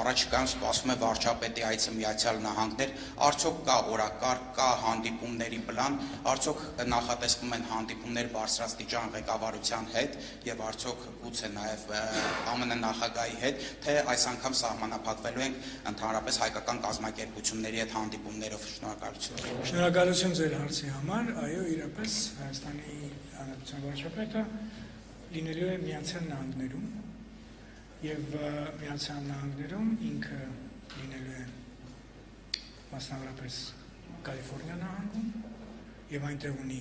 առաջիկայում սպասվում է վարչապետի այցը Միացյալ Նահանգներ, արդյոք կա օրակարգ, կա հանդիպումների պլան, արդյոք նախատեսվում են հանդիպումներ բարձրաստիճան ղեկավարության հետ եւ արդյոք գուցե նաեւ ԱՄՆ նախագահի հետ, թե այս անգամ սահմանափակվելու ենք ընդհանրապես հայկական կազմակերպությունների հետ հանդիպումներով։ Շնորհակալություն։ Շնորհակալություն ձեր հարցի համար։ Այո, իրապես Հայաստանի Հանրապետության վարչապետը լինելու է Միացյալ Նահանգներում եւ Միացյալ Նահանգներում ինքը լինելու է մասնավորապես Կալիֆոռնիա նահանգում եւ այնտեղ ունի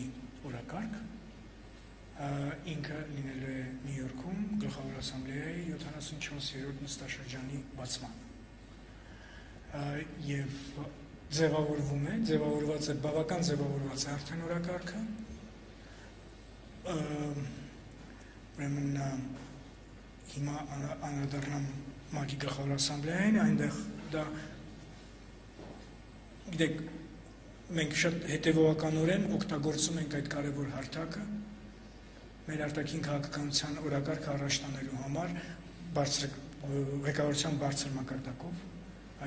օրակարգ ինքը լինելու է Նյու Յորքում գլխավոր ասամբլեայի 74-րդ նստաշրջանի բացման եւ ձևավորվում է, ձևավորված է, բավական ձևավորված է արդեն օրակարգը ուրեմն հիմա անդրադառնամ ՄԱԿ-ի գլխավոր ասամբլեային, այնտեղ դա գիտեք մենք շատ հետևողականորեն օգտագործում ենք այդ կարևոր հարթակը մեր արտաքին քաղաքականության օրակարգը առաջ տանելու համար բարձր ղեկավարության բարձր մակարդակով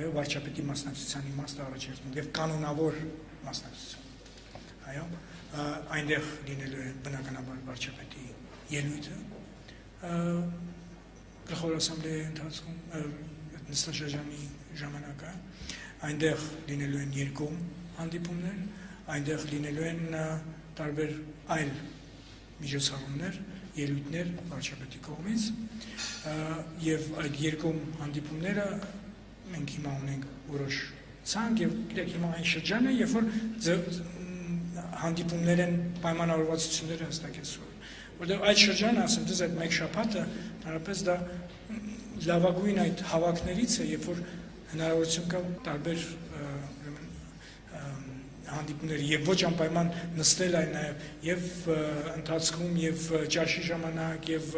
այո վարչապետի մասնակցության իմաստը առաջերտում եւ կանոնավոր մասնակցություն այո այնտեղ լինելու է բնականաբար վարչապետի ելույթը գլխավոր ասամբլեայի ընթացքում նստաշրջանի ժամանակը այնտեղ լինելու են երկու հանդիպումներ, այնտեղ լինելու են տարբեր այլ միջոցառումներ, ելույթներ վարչապետի կողմից եւ այդ երկու հանդիպումները մենք հիմա ունենք որոշ ցանկ եւ գիտեք հիմա այն շրջանը, երբ որ հանդիպումներ են պայմանավորվածությունները հստակեցվում որտեղ այդ շրջանը, ասեմ դες այդ մեկ շաբաթը հարաբես դա լավագույն այդ հավաքներից է, երբ որ հնարավորություն կա տարբեր հանդիպումների եւ ոչ անպայման նստել այն նաեւ եւ ընթացքում եւ ճաշի ժամանակ եւ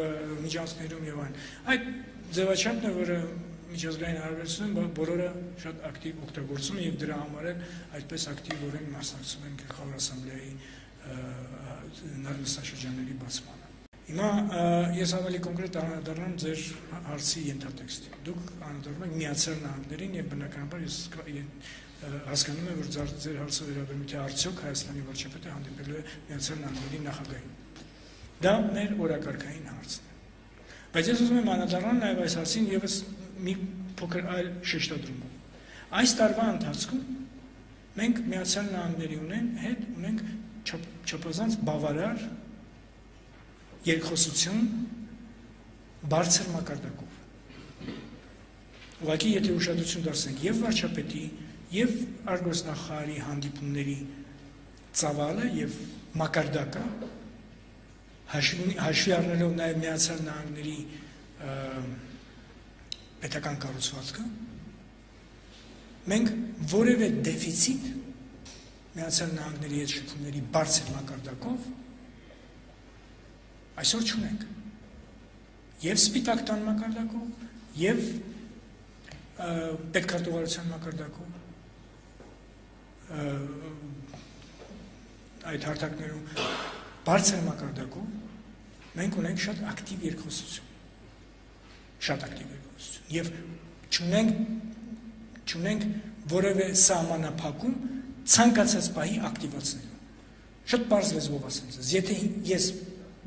միջանցքներում եւ այն այդ ձևաչափն է որը միջազգային հարաբերությունում բոլորը շատ ակտիվ օգտագործում եւ դրա համար էլ այդպես ակտիվորեն մասնակցում են գլխավոր ասամբլեայի նստաշրջանների բացմանը։ Հիմա ես ավելի կոնկրետ անդրադառնամ ձեր հարցի ենթատեքստին։ Դուք անդրադառնում եք Միացյալ Նահանգներին եւ բնականաբար ես հասկանում եմ, որ ձեր հարցը վերաբերում է թե արդյոք Հայաստանի վարչապետը հանդիպելու է Միացյալ Նահանգների նախագահին։ Դա մեր օրակարգային հարցն է։ Բայց ես ուզում եմ անդրադառնալ նաեւ այս հարցին եւս մի փոքր այլ շեշտադրումով։ Այս տարվա ընթացքում մենք Միացյալ Նահանգների ունեն հետ ունենք չափազանց բավարար երկխոսություն բարձր մակարդակով։ Ուղղակի եթե ուշադրություն դարձնենք եւ վարչապետի, եւ արգոսնախարարի հանդիպումների ծավալը եւ մակարդակը հաշվի առնելով նաեւ միացյալ նահանգների պետական կառուցվածքը մենք որևէ դեֆիցիտ Միացյալ Նահանգների հետ շփումների բարձր մակարդակով այսօր չունենք։ Եվ սպիտակ տան մակարդակով, եւ պետքարտուղարության մակարդակով այդ հարթակներում բարձր մակարդակով մենք ունենք շատ ակտիվ երկխոսություն շատ ակտիվ երկխոսություն եւ չունենք չունենք որևէ սահմանափակում ցանկացած բայի ակտիվացնելու։ Շատ բարձ լեզվով ասեմ ձեզ, եթե ես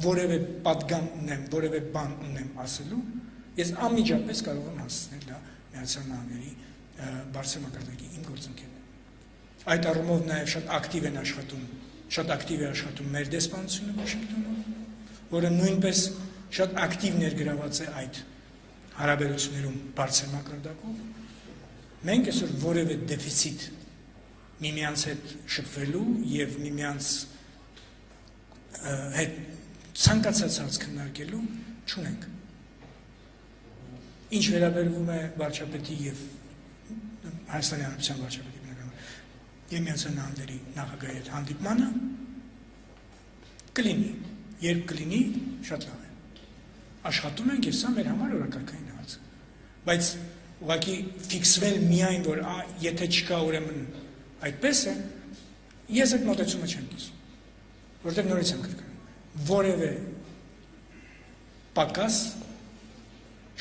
որևէ падգամ ունեմ, որևէ բան ունեմ ասելու, ես անմիջապես կարող եմ հասցնել դա Միացյալ Նահանգների բարձր մակարդակի իմ գործընկերներին։ Այդ առումով նաև շատ ակտիվ են աշխատում, շատ ակտիվ է աշխատում մեր դեսպանությունը Վաշինգտոնում, որը նույնպես շատ ակտիվ ներգրաված է այդ հարաբերություններում բարձր մակարդակով։ Մենք այսօր որևէ դեֆիցիտ միմյանց հետ շփվելու եւ միմյանց հետ ցանկացած հարց քննարկելու չունենք։ Ինչ վերաբերվում է վարչապետի եւ Հայաստանի Հանրապետության վարչապետի բնականաբար եւ Միացյալ Նահանգների նախագահի հետ հանդիպմանը կլինի, երբ կլինի, շատ լավ է։ Աշխատում ենք եւ սա մեր համար օրակարգային հարց Բայց ուղղակի ֆիքսվել միայն որ եթե չկա ուրեմն այդպես է, ես այդ մոտեցումը չեմ կիսում, որտեղ նորից եմ կրկնում, որևէ պակաս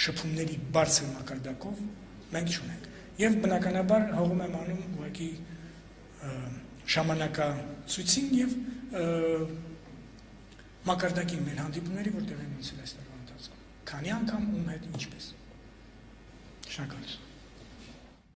շփումների բարձր մակարդակով մենք չունենք։ Եվ բնականաբար հողում եմ անում ուղղակի ժամանակացույցին եւ մակարդակին մեր հանդիպումների, որտեղ են ունեցել այս տարվա ընթացքում։ Քանի անգամ ում հետ ինչպես։ Շնորհակալություն։